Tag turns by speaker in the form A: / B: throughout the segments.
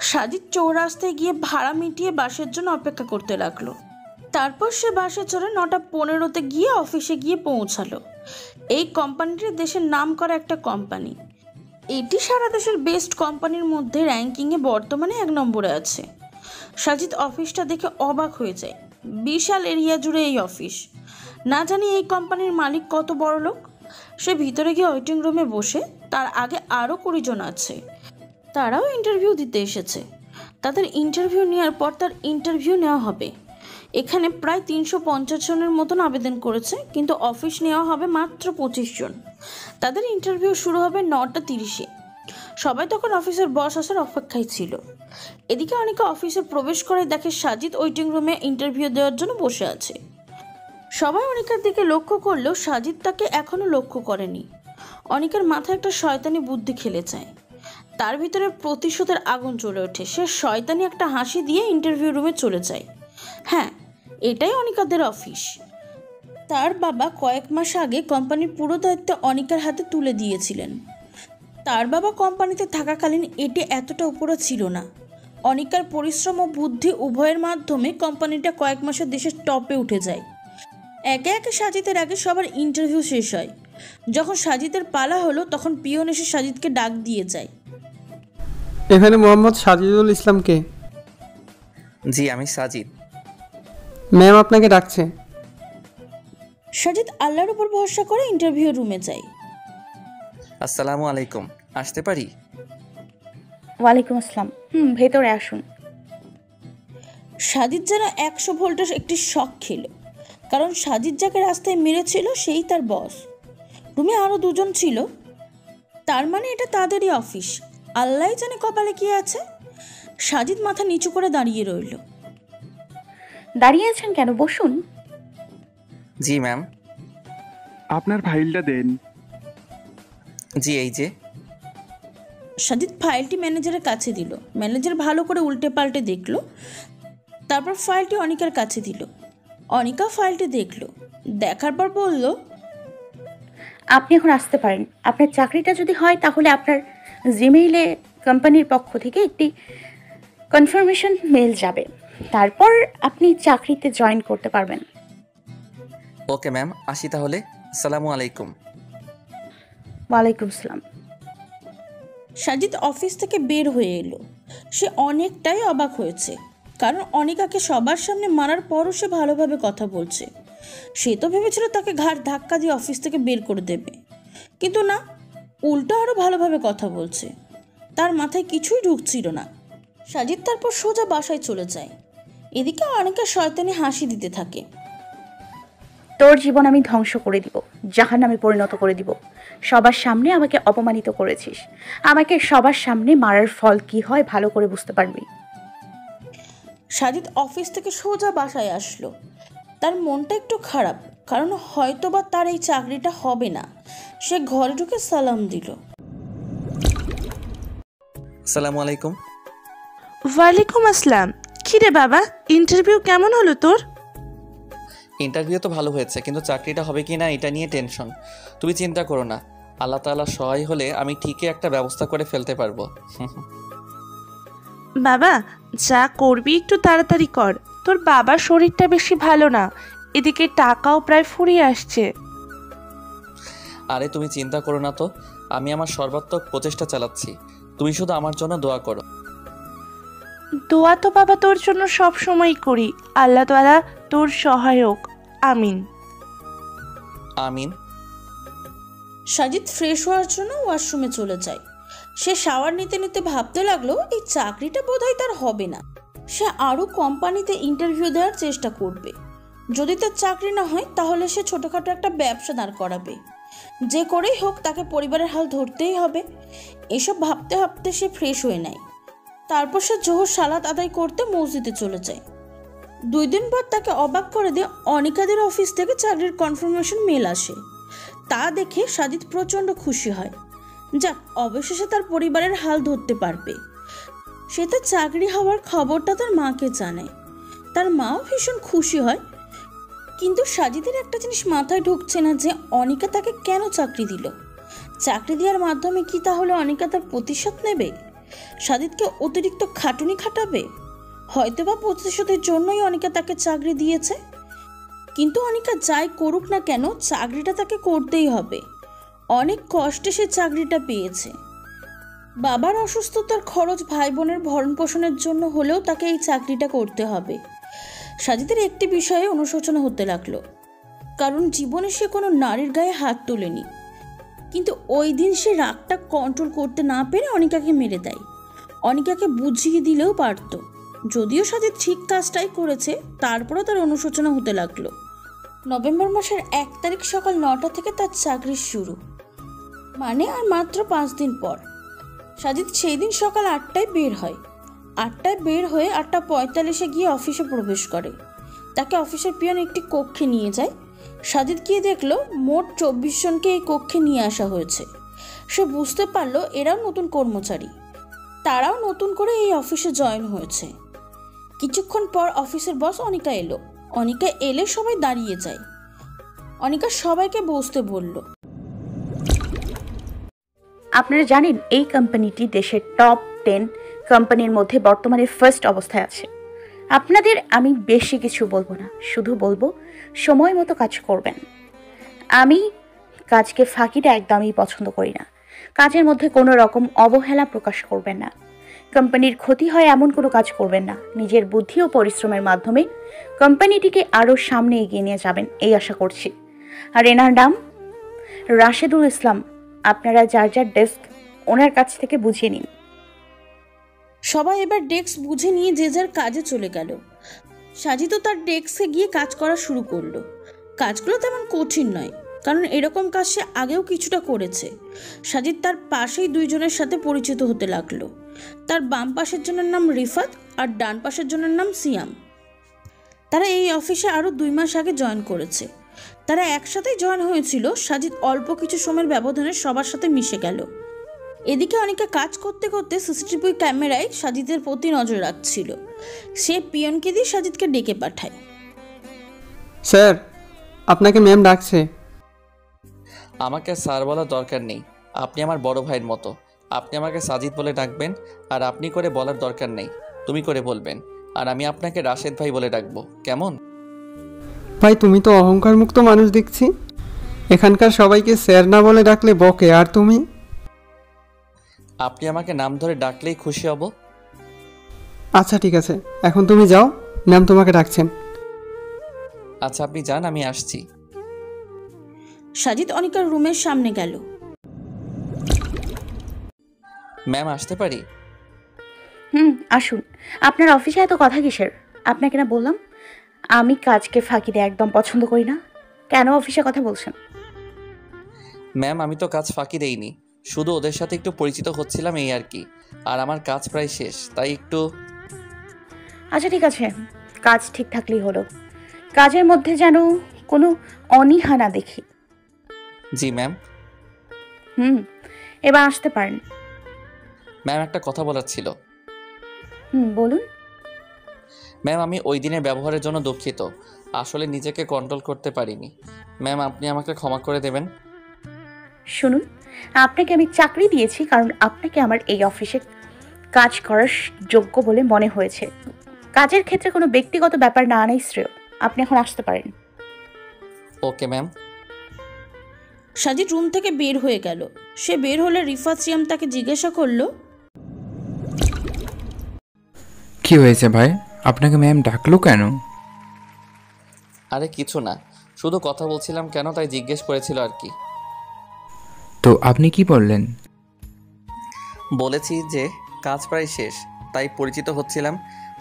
A: সাজিদ চৌরাস্তায় গিয়ে ভাড়া মিটিয়ে বাসের জন্য অপেক্ষা করতে লাগল। তারপর সে বাসে চড়ে নটা পনেরোতে গিয়ে অফিসে গিয়ে পৌঁছালো। এই কোম্পানিটি দেশের নাম করা একটা কোম্পানি। এটি সারা দেশের বেস্ট কোম্পানির মধ্যে র্যাঙ্কিংয়ে বর্তমানে এক নম্বরে আছে। সাজিদ অফিসটা দেখে অবাক হয়ে যায়। বিশাল এরিয়া জুড়ে এই অফিস। না জানি এই কোম্পানির মালিক কত বড় লোক সে ভিতরে গিয়ে ওয়েটিং রুমে বসে, তার আগে আরও কুড়ি জন আছে। তারাও ইন্টারভিউ দিতে এসেছে। তাদের ইন্টারভিউ নেওয়ার পর তার ইন্টারভিউ নেওয়া হবে। এখানে প্রায় তিনশো পঞ্চাশ জনের মতন আবেদন করেছে, কিন্তু অফিস নেওয়া হবে মাত্র পঁচিশ জন। তাদের ইন্টারভিউ শুরু হবে নটা তিরিশে। সবাই তখন অফিসের বস আসার অপেক্ষায় ছিল। এদিকে অনেকে অফিসে প্রবেশ করে দেখে সাজিদ ওয়েটিং রুমে ইন্টারভিউ দেওয়ার জন্য বসে আছে। সবাই অনিকার দিকে লক্ষ্য করলেও সাজিদ তাকে এখনও লক্ষ্য করেনি। অনিকার মাথায় একটা শয়তানি বুদ্ধি খেলে যায় তার ভিতরে প্রতিশোধের আগুন চলে ওঠে। সে শয়তানি একটা হাসি দিয়ে ইন্টারভিউ রুমে চলে যায়। হ্যাঁ এটাই অনিকাদের অফিস তার বাবা কয়েক মাস আগে কোম্পানির পুরো দায়িত্ব অনিকার হাতে তুলে দিয়েছিলেন। তার বাবা কোম্পানিতে থাকাকালীন এটি এতটা উপরে ছিল না। অনিকার পরিশ্রম ও বুদ্ধি উভয়ের মাধ্যমে কোম্পানিটা কয়েক মাসের দেশের টপে উঠে যায়। একে একে সাজিদের আগে সবার ইন্টারভিউ শেষ হয়। যখন সাজিদের পালা হলো, তখন পিয়ন এসে সাজিদকে ডাক দিয়ে যায়।
B: এখানে মোহাম্মদ সাজিদুল ইসলামকে
C: জি আমি সাজিদ।
B: ম্যাম আপনাকে ডাকছে।
A: সাজিদ আল্লাহর উপর ভরসা করে ইন্টারভিউ রুমে যায়
C: আসসালামু আলাইকুম। আসতে পারি?
D: ওয়ালাইকুম আসসালাম। হুম ভেতরে আসুন।
A: সাজিদ যেন একশো ভোল্টের একটি শখ খেল কারণ সাজিদ যাকে রাস্তায় মেরেছিল সেই তার বস রুমে আরও দুজন ছিল। তার মানে এটা তাদেরই অফিস আল্লাহ জানে কপালে কি আছে। সাজিদ মাথা নিচু করে দাঁড়িয়ে রইল।
D: দাঁড়িয়ে আছেন কেন? বসুন।
C: জি ম্যাম।
E: আপনার ফাইলটা দেন।
C: জি এই যে।
A: সাজিদ ফাইলটি ম্যানেজারের কাছে দিল। ম্যানেজার ভালো করে উল্টে পাল্টে দেখল। তারপর ফাইলটি অনিকার কাছে দিল। অনিকা ফাইলটি দেখল। দেখার পর বলল
D: আপনি এখন আসতে পারেন। আপনার চাকরিটা যদি হয় তাহলে আপনার জিমেইলে কোম্পানির পক্ষ থেকে একটি কনফার্মেশন মেল যাবে। তারপর আপনি চাকরিতে জয়েন করতে পারবেন।
C: ওকে ম্যাম আসি তাহলে। সালামু আলাইকুম।
D: ওয়ালাইকুম আসসালাম
A: সাজিদ অফিস থেকে বের হয়ে এলো। সে অনেকটাই অবাক হয়েছে কারণ অনিকাকে সবার সামনে মারার পরও সে ভালোভাবে কথা বলছে। সে তো ভেবেছিল তাকে ঘাড় ধাক্কা দিয়ে অফিস থেকে বের করে দেবে। কিন্তু না উল্টো আরও ভালোভাবে কথা বলছে। তার মাথায় কিছুই ঢুকছিল না। সাজিদ তারপর সোজা বাসায় চলে যায়। এদিকে অনেকে শয়তানি হাসি দিতে থাকে।
D: তোর জীবন আমি ধ্বংস করে দিব জাহান নামে পরিণত করে দিব। সবার সামনে আমাকে অপমানিত করেছিস। আমাকে সবার সামনে মারার ফল কি হয় ভালো করে বুঝতে পারবি।
A: সাজিদ অফিস থেকে সোজা বাসায় আসলো। তার মনটা একটু খারাপ। কারণ হয়তোবা তার এই চাকরিটা হবে না। সে ঘরে ঢুকে সালাম দিল।
C: আসসালামু আলাইকুম।
F: ওয়ালাইকুম আসসালাম। কিরে বাবা ইন্টারভিউ কেমন হলো তোর?
C: ইন্টারভিউ তো ভালো হয়েছে কিন্তু চাকরিটা হবে কি না এটা নিয়ে টেনশন তুমি চিন্তা করো না আল্লাহ তাআলা সহায় হলে আমি ঠিকই একটা ব্যবস্থা করে ফেলতে পারব।
F: বাবা যা করবি একটু তাড়াতাড়ি কর। তোর বাবার শরীরটা বেশি ভালো না এদিকে টাকাও প্রায় ফুরিয়ে আসছে।
C: আরে তুমি চিন্তা করো না তো আমি আমার সর্বাত্মক প্রচেষ্টা চালাচ্ছি। তুমি শুধু আমার জন্য দোয়া করো।
F: দোয়া তো বাবা তোর জন্য সব সময় করি। আল্লাহ তাআলা তোর সহায়ক। আমিন।
C: আমিন।
A: সাজিদ ফ্রেশ হওয়ার জন্য ওয়াশরুমে চলে যায়। সে শাওয়ার নিতে নিতে ভাবতে লাগল এই চাকরিটা বোধহয় তার হবে না। সে আরও কোম্পানিতে ইন্টারভিউ দেওয়ার চেষ্টা করবে। যদি তার চাকরি না হয়, তাহলে সে ছোটোখাটো একটা ব্যবসা দাঁড় করাবে। যে করেই হোক, তাকে পরিবারের হাল ধরতেই হবে। এসব ভাবতে ভাবতে সে ফ্রেশ হয়ে নেয়। তারপর সে জোহর সালাত আদায় করতে মসজিদে চলে যায়। দুই দিন পর তাকে অবাক করে দিয়ে অনিকাদের অফিস থেকে চাকরির কনফার্মেশন মেল আসে। তা দেখে সাজিদ প্রচণ্ড খুশি হয়। যাক, অবশেষে তার পরিবারের হাল ধরতে পারবে। সে তার চাকরি হওয়ার খবরটা তার মাকে জানায়। তার মাও ভীষণ খুশি হয়। কিন্তু সাজিদের একটা জিনিস মাথায় ঢুকছে না যে অনিকা তাকে কেন চাকরি দিল। চাকরি দেওয়ার মাধ্যমে কি তাহলে অনিকা তার প্রতিশোধ নেবে? সাজিদকে অতিরিক্ত খাটুনি খাটাবে? হয়তোবা প্রতিশোধের জন্যই অনিকা তাকে চাকরি দিয়েছে। কিন্তু অনিকা যাই করুক না কেন, চাকরিটা তাকে করতেই হবে। অনেক কষ্টে সে চাকরিটা পেয়েছে। বাবার অসুস্থতার খরচ ভাই বোনের ভরণ পোষণের জন্য হলেও তাকে এই চাকরিটা করতে হবে। সাজিদের একটি বিষয়ে অনুশোচনা হতে লাগল। কারণ জীবনে সে কোনো নারীর গায়ে হাত তোলেনি। কিন্তু ওই দিন সে রাগটা কন্ট্রোল করতে না পেরে অনিকাকে মেরে দেয়। অনিকাকে বুঝিয়ে দিলেও পারত। যদিও সাজিদ ঠিক কাজটাই করেছে, তারপরেও তার অনুশোচনা হতে লাগল। নভেম্বর মাসের এক তারিখ সকাল নটা থেকে তার চাকরি শুরু। মানে আর মাত্র পাঁচ দিন পর। সাজিদ সেই দিন সকাল আটটায় বের হয়। আটটায় বের হয়ে আটটা পঁয়তাল্লিশে গিয়ে অফিসে প্রবেশ করে। তাকে অফিসের পিয়ন একটি কক্ষে নিয়ে যায়। সাজিদ গিয়ে দেখল মোট চব্বিশ জনকে এই কক্ষে নিয়ে আসা হয়েছে। সে বুঝতে পারল এরাও নতুন কর্মচারী। তারাও নতুন করে এই অফিসে জয়েন হয়েছে। কিছুক্ষণ পর অফিসের বস অনিকা এলো। অনিকা এলে সবাই দাঁড়িয়ে যায়। অনিকা সবাইকে বসতে বলল।
D: আপনারা জানেন এই কোম্পানিটি দেশের টপ টেন কোম্পানির মধ্যে বর্তমানে ফার্স্ট অবস্থায় আছে। আপনাদের আমি বেশি কিছু বলব না, শুধু বলব সময় মতো কাজ করবেন। আমি কাজকে ফাঁকিটা একদমই পছন্দ করি না। কাজের মধ্যে কোনো রকম অবহেলা প্রকাশ করবেন না। কোম্পানির ক্ষতি হয় এমন কোনো কাজ করবেন না। নিজের বুদ্ধি ও পরিশ্রমের মাধ্যমে কোম্পানিটিকে আরও সামনে এগিয়ে নিয়ে যাবেন, এই আশা করছি। আর এনার নাম? রাশেদুল ইসলাম। আপনারা যার যার ডেস্ক ওনার কাছ থেকে বুঝিয়ে নিন।
A: সবাই এবার ডেস্ক বুঝে নিয়ে যে যার কাজে চলে গেল। সাজিদও তার ডেস্কে গিয়ে কাজ করা শুরু করল। কাজগুলো তেমন কঠিন নয়, কারণ এরকম কাজ সে আগেও কিছুটা করেছে। সাজিদ তার পাশেই দুইজনের সাথে পরিচিত হতে লাগল। তার বাম পাশের জনের নাম রিফাত আর ডান পাশের জনের নাম সিয়াম। তারা এই অফিসে আরও দুই মাস আগে জয়েন করেছে। তারা একসাথেই জয়েন হয়েছিল, সাজিদ অল্প কিছু সময়ের ব্যবধানে সবার সাথে মিশে গেল। এদিকে অনেকে কাজ করতে করতে সিসিটিভি ক্যামেরায় সাজিদের প্রতি নজর রাখছিল। সে পিয়নকে দিয়ে সাজিদকে ডেকে পাঠায়।
B: স্যার আপনাকে ম্যাম ডাকছে।
C: আমাকে স্যার বলার দরকার নেই। আপনি আমার বড় ভাইয়ের মতো। আপনি আমাকে সাজিদ বলে ডাকবেন আর আপনি করে বলার দরকার নেই। তুমি করে বলবেন আর আমি আপনাকে রাশেদ ভাই বলে ডাকবো। কেমন?
B: ভাই তুমি তো অহংকার মুক্ত মানুষ দেখছি। এখানকার সবাইকে স্যার না বলে ডাকলে বকে আর তুমি?
C: আপনি আমাকে নাম ধরে ডাকলেই খুশি হব।
B: আচ্ছা ঠিক আছে। এখন তুমি যাও ম্যাম তোমাকে ডাকছেন।
C: আচ্ছা আপনি যান আমি আসছি।
A: সাজিদ অনিকার রুমের সামনে গেল।
C: ম্যাম আসতে পারি?
D: হুম আসুন। আপনার অফিসে এত কথা কিসের? আপনাকে না বললাম আমি কাজকে ফাঁকি দিয়ে একদম পছন্দ করি না। কেন অফিসে কথা বলছেন?
C: ম্যাম আমি তো কাজ ফাঁকি দেইনি। শুধু ওদের সাথে একটু পরিচিত হচ্ছিলাম এই আর কি। আর আমার কাজ প্রায় শেষ তাই একটু
D: আচ্ছা ঠিক আছে। কাজ ঠিক থাকলেই হলো। কাজের মধ্যে যেন কোনো অনীহা না দেখি।
C: জি ম্যাম।
D: হুম এবার আসতে পারেন।
C: ম্যাম একটা কথা বলার ছিল।
D: হুম বলুন।
C: ম্যাম আমি ওই দিনের ব্যবহারের জন্য দুঃখিত। আসলে নিজেকে কন্ট্রোল করতে পারিনি। ম্যাম আপনি আমাকে ক্ষমা করে দেবেন।
D: শুনুন আপনাকে আমি চাকরি দিয়েছি কারণ আপনাকে আমার এই অফিসে কাজ করার যোগ্য বলে মনে হয়েছে। কাজের ক্ষেত্রে কোনো ব্যক্তিগত ব্যাপার না আনাই শ্রেয়। আপনি এখন আসতে পারেন।
C: Okay ma'am.
A: সাজিদ রুম থেকে বের হয়ে গেল। সে বের হলে রিফাত সিয়াম তাকে জিজ্ঞাসা করল
G: কি হয়েছে ভাই? আপনাকে ম্যাম ডাকলো কেন?
C: আরে কিছু না। শুধু কথা বলছিলাম কেন তাই জিজ্ঞেস করেছিল আর কি।
G: তো আপনি কি বললেন?
C: বলেছি যে কাজ প্রায় শেষ তাই পরিচিত হচ্ছিলাম।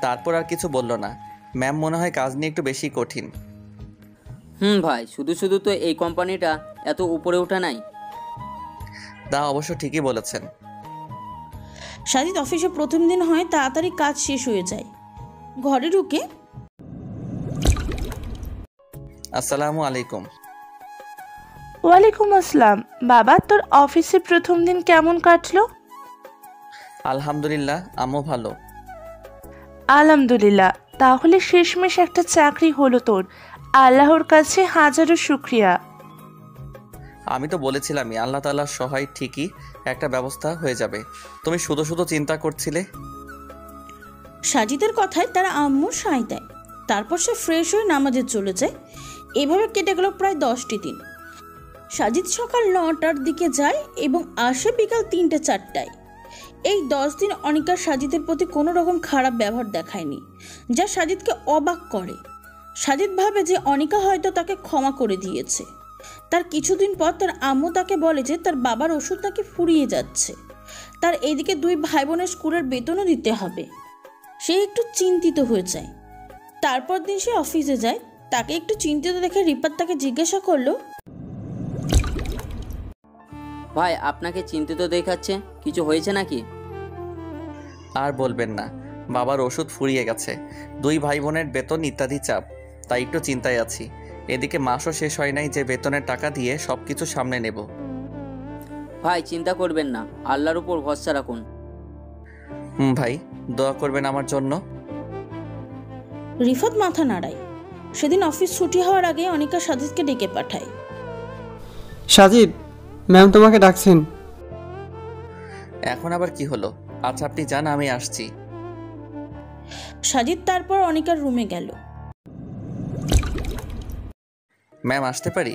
C: তারপর আর কিছু বলল না। ম্যাম মনে হয় কাজ নিয়ে একটু বেশি কঠিন।
H: হুম ভাই শুধু শুধু তো এই কোম্পানিটা এত উপরে ওঠা নাই।
C: দা অবশ্য ঠিকই বলেছেন।
A: সাজিদ অফিসে প্রথম দিন হয় তাড়াতাড়ি কাজ শেষ হয়ে যায়। ঘরে ঢুকে
C: আসসালামু আলাইকুম।
F: ওয়ালাইকুম আসসালাম। বাবা তোর অফিসে প্রথম দিন কেমন কাটলো?
C: আলহামদুলিল্লাহ আম্মু ভালো।
F: আলহামদুলিল্লাহ। তাহলে শেষমেশ একটা চাকরি হলো তোর। আল্লাহর কাছে হাজারো শুক্রিয়া।
C: আমি তো বলেছিলামই আল্লাহ তাল্লাহ সহায় ঠিকই একটা ব্যবস্থা হয়ে যাবে। তুমি শুধু শুধু চিন্তা করছিলে?
A: সাজিদের কথায় তারা আম্মু সাঁই দেয়। তারপর সে ফ্রেশ হয়ে নামাজে চলে যায়। এভাবে কেটে গেল প্রায় দশটি দিন। সাজিদ সকাল নটার দিকে যায় এবং আসে বিকাল তিনটে চারটায়। এই দশ দিন অনিকা সাজিদের প্রতি কোনো রকম খারাপ ব্যবহার দেখায়নি, যা সাজিদকে অবাক করে। সাজিদ ভাবে যে অনিকা হয়তো তাকে ক্ষমা করে দিয়েছে। তার কিছুদিন পর তার আম্মু তাকে বলে যে তার বাবার ওষুধ তাকে ফুরিয়ে যাচ্ছে। তার এইদিকে দুই ভাই বোনের স্কুলের বেতনও দিতে হবে। সে একটু চিন্তিত হয়ে যায়। তারপর দিন সে অফিসে যায়। তাকে একটু চিন্তিত দেখে রিপাত তাকে জিজ্ঞাসা করল
H: ভাই আপনাকে চিন্তিত দেখাচ্ছে। কিছু হয়েছে নাকি?
C: আর বলবেন না। বাবার ওষুধ ফুরিয়ে গেছে। দুই ভাই বোনের বেতন ইত্যাদি চাপ। তাই একটু চিন্তায় আছি। এদিকে মাসও শেষ হয় নাই যে বেতনের টাকা দিয়ে সব কিছু সামনে নেব।
H: ভাই চিন্তা করবেন না। আল্লাহর উপর ভরসা রাখুন।
C: হুম ভাই দোয়া করবেন আমার জন্য।
A: রিফাত মাথা নাড়ায়। সেদিন অফিস ছুটি হওয়ার আগে অনিকা সাজিদকে ডেকে পাঠায়।
B: সাজিদ ম্যাম তোমাকে ডাকছেন।
C: এখন আবার কি হলো? আচ্ছা আপনি যান আমি আসছি।
A: সাজিদ তারপর অনিকার রুমে গেল।
C: ম্যাম আসতে পারি?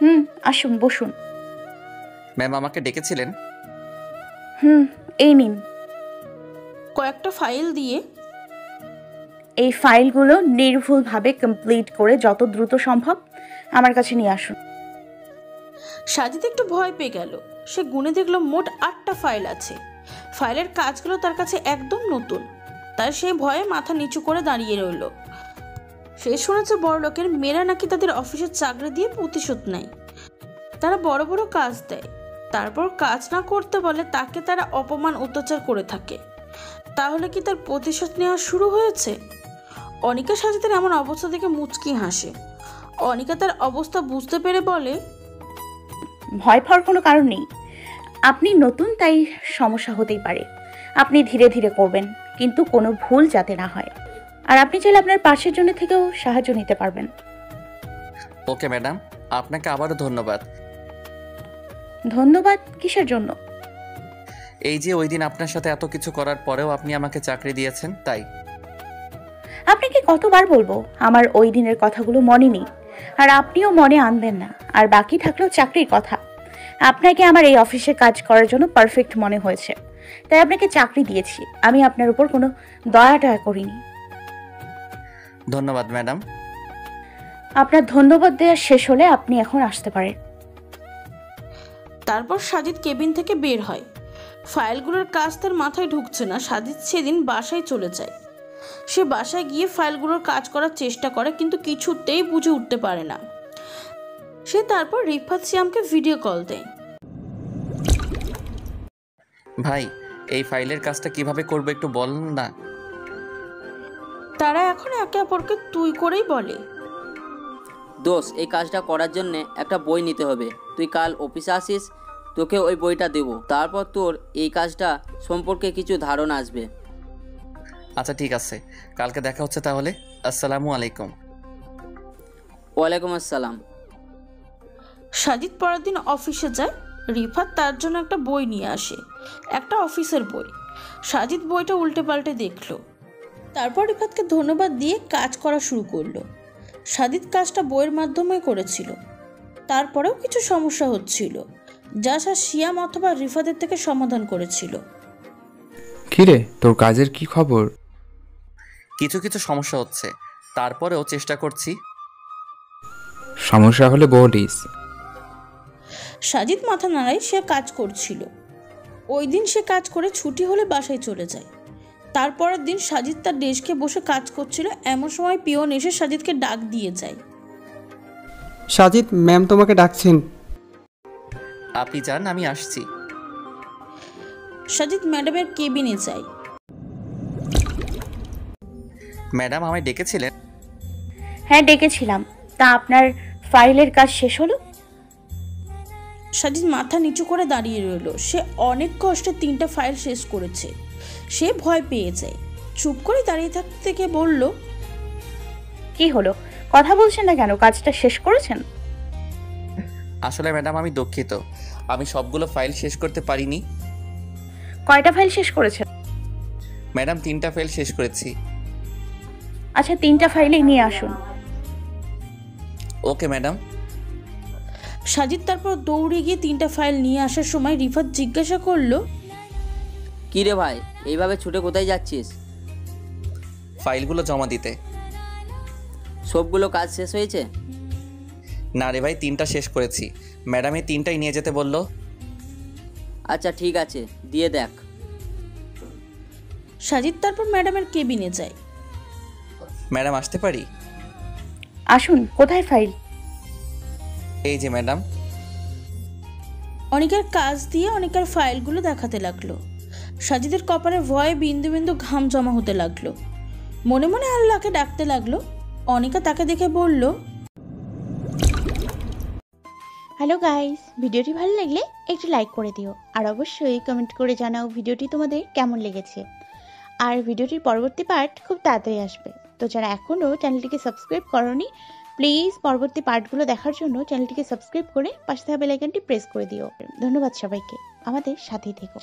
D: হুম আসুন বসুন।
C: ম্যাম আমাকে ডেকেছিলেন?
D: হুম এই নিন।
A: কয়েকটা ফাইল দিয়ে।
D: এই ফাইলগুলো নির্ভুলভাবে কমপ্লিট করে যত দ্রুত সম্ভব আমার কাছে নিয়ে আসুন।
A: সাজিদ একটু ভয় পেয়ে গেল। সে গুনে দেখল মোট আটটা ফাইল আছে। ফাইলের কাজগুলো তার কাছে একদম নতুন। তাই সে ভয়ে মাথা নিচু করে দাঁড়িয়ে রইল। সে শুনেছে বড় লোকের মেয়েরা নাকি তাদের অফিসের চাকরি দিয়ে প্রতিশোধ নেয়। তারা বড় বড় কাজ দেয়। তারপর কাজ না করতে বলে তাকে তারা অপমান অত্যাচার করে থাকে। তাহলে কি তার প্রতিশোধ নেওয়া শুরু হয়েছে? অনিকা সাজিদের এমন অবস্থা দেখে মুচকি হাসে। অনিকা তার অবস্থা বুঝতে পেরে বলে
D: ভয় পাওয়ার কোনো কারণ নেই। আপনি নতুন তাই সমস্যা হতেই পারে। আপনি ধীরে ধীরে করবেন কিন্তু কোনো ভুল যাতে না হয়। আর আপনি চাইলে আপনার পাশের জন্য থেকেও সাহায্য নিতে পারবেন।
C: Okay madam. আপনাকে আবারও ধন্যবাদ।
D: ধন্যবাদ কিসের জন্য?
C: এই যে ওই দিন আপনার সাথে এত কিছু করার পরেও আপনি আমাকে চাকরি দিয়েছেন তাই।
D: আপনাকে কতবার বলব আমার ওই দিনের কথাগুলো মনে নেই। আর আপনিও মনে আনবেন না। আর বাকি থাকলেও চাকরির কথা। আপনাকে আমার এই অফিসে কাজ করার জন্য পারফেক্ট মনে হয়েছে। তাই আপনাকে চাকরি দিয়েছি। আমি আপনার উপর কোনো দয়া টয়া করিনি।
C: ধন্যবাদ ম্যাডাম।
D: আপনার ধন্যবাদ দেওয়া শেষ হলে আপনি এখন আসতে পারেন।
A: তারপর সাজিদ কেবিন থেকে বের হয়। ফাইলগুলোর কাজ তার মাথায় ঢুকছে না। সাজিদ সেদিন বাসায় চলে যায়। সে বাসায় গিয়ে ফাইলগুলোর কাজ করার চেষ্টা করে কিন্তু কিছুতেই বুঝে উঠতে পারে না। সে তারপর রিফাত সিয়ামকে ভিডিও কল দেয়।
C: ভাই এই ফাইলের কাজটা কীভাবে করব একটু বলুন না?
A: তারা এখন একে অপরকে তুই করেই বলে।
H: দোষ এই কাজটা করার জন্য একটা বই নিতে হবে। তুই কাল অফিসে আসিস তোকে ওই বইটা দেবো। তারপর তোর এই কাজটা সম্পর্কে কিছু ধারণা আসবে।
C: আচ্ছা ঠিক আছে। কালকে দেখা হচ্ছে তাহলে। আসসালামু আলাইকুম।
H: ওয়ালাইকুম আসসালাম।
A: সাজিদ পরের দিন অফিসে যায়। রিফাত তার জন্য একটা বই নিয়ে আসে। একটা অফিসের বই। সাজিদ বইটা উল্টে পাল্টে দেখল। তারপর রিফাতকে ধন্যবাদ দিয়ে কাজ করা শুরু করল। সাজিদ কাজটা বইয়ের মাধ্যমে করেছিল। তারপরেও কিছু সমস্যা হচ্ছিল যা সা শিয়াম অথবা রিফাতের থেকে সমাধান করেছিল।
G: কিরে তোর কাজের কি খবর?
C: কিছু কিছু সমস্যা হচ্ছে। তারপরেও চেষ্টা করছি।
G: সমস্যা হলে বলিস।
A: সাজিদ মাথা নাড়ায় সে কাজ করছিল। ওই দিন সে কাজ করে ছুটি হলে বাসায় চলে যায়। তারপরের দিন সাজিদ তার ডেস্কে বসে কাজ করছিল। এমন সময় পিয়ন এসে সাজিদকে ডাক দিয়ে যায়।
B: সাজিদ ম্যাম তোমাকে ডাকছেন।
C: আপনি যান আমি আসছি।
A: সাজিদ ম্যাডামের কেবিনে যায়
C: ম্যাডাম আমায় ডেকেছিলেন?
D: হ্যাঁ ডেকেছিলাম। তা আপনার ফাইলের কাজ শেষ হলো?
A: সাজিদ মাথা নিচু করে দাঁড়িয়ে রইল। সে অনেক কষ্টে তিনটা ফাইল শেষ করেছে। সে ভয় পেয়ে যায়। চুপ করে দাঁড়িয়ে থাকতে থেকে বলল
D: কি হলো? কথা বলছেন না কেন? কাজটা শেষ করেছেন?
C: আসলে ম্যাডাম আমি দুঃখিত। আমি সবগুলো ফাইল শেষ করতে পারিনি।
I: কয়টা ফাইল শেষ করেছেন?
C: ম্যাডাম তিনটা ফাইল শেষ করেছি।
I: আচ্ছা তিনটা ফাইলেই নিয়ে আসুন।
C: Okay madam.
A: সাজিদ তারপর দৌড়ে গিয়ে তিনটা ফাইল নিয়ে আসার সময় রিফাত জিজ্ঞাসা করল
H: কী রে ভাই এইভাবে ছুটে কোথায় যাচ্ছিস?
C: ফাইলগুলো জমা দিতে।
H: সবগুলো কাজ শেষ হয়েছে?
C: না রে ভাই তিনটা শেষ করেছি। ম্যাডাম এই তিনটাই নিয়ে যেতে বলল।
H: আচ্ছা ঠিক আছে দিয়ে দেখ।
A: সাজিদ তারপর ম্যাডামের কেবিনে যায়
C: ম্যাডাম আসতে পারি?
I: আসুন কোথায় ফাইল?
C: এই যে ম্যাডাম।
A: অনিকার কাজ দিয়ে অনিকার ফাইলগুলো দেখাতে লাগল। সাজিদের কপালে ভয়ে বিন্দু বিন্দু ঘাম জমা হতে লাগল। মনে মনে আল্লাহকে ডাকতে লাগল। অনিকা তাকে দেখে বলল
D: হ্যালো গাইস ভিডিওটি ভালো লাগলে একটু লাইক করে দিও। আর অবশ্যই কমেন্ট করে জানাও ভিডিওটি তোমাদের কেমন লেগেছে। আর ভিডিওটির পরবর্তী পার্ট খুব তাড়াতাড়ি আসবে। তো যারা এখনও চ্যানেলটিকে সাবস্ক্রাইব করনি প্লিজ পরবর্তী পার্টগুলো দেখার জন্য চ্যানেলটিকে সাবস্ক্রাইব করে পাশে থাকা বেলাইকনটি প্রেস করে দিও। ধন্যবাদ সবাইকে। আমাদের সাথেই থেকো।